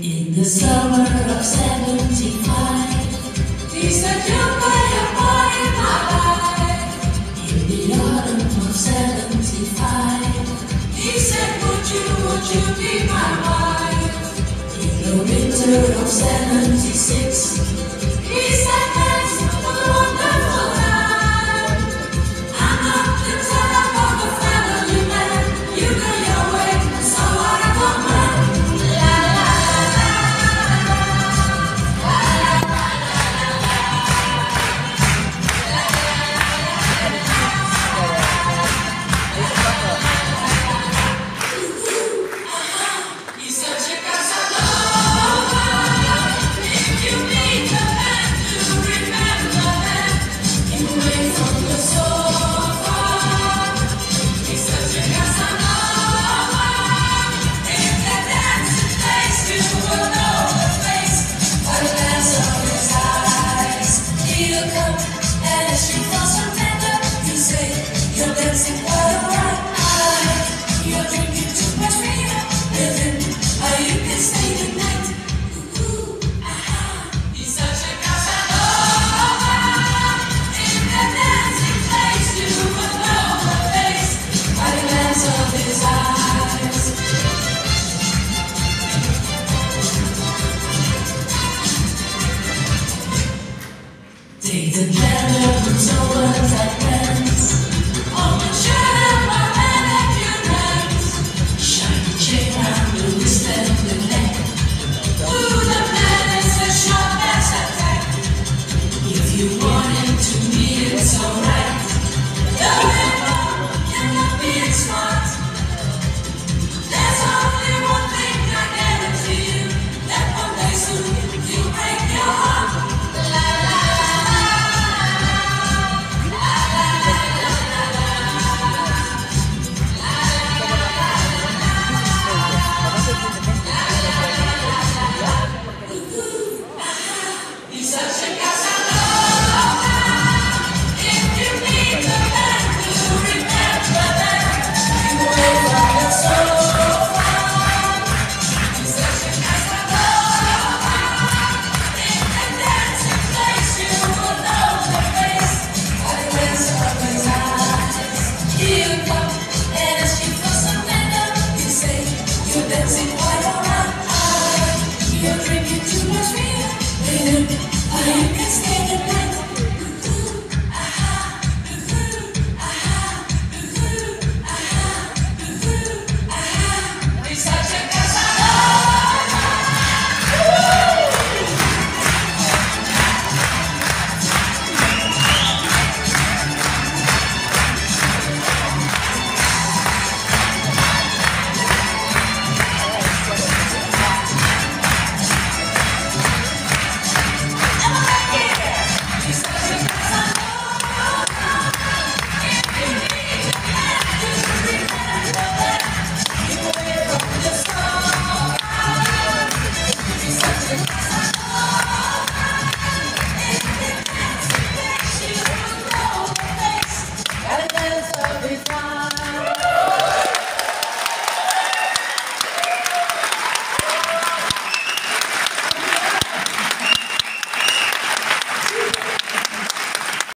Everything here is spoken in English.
In the summer of 75, he said, "You'll jump a your body, my life. In the autumn of 75, he said, Would you, would you be my wife? In the winter of 76, Take the gender from someone like. Thank you.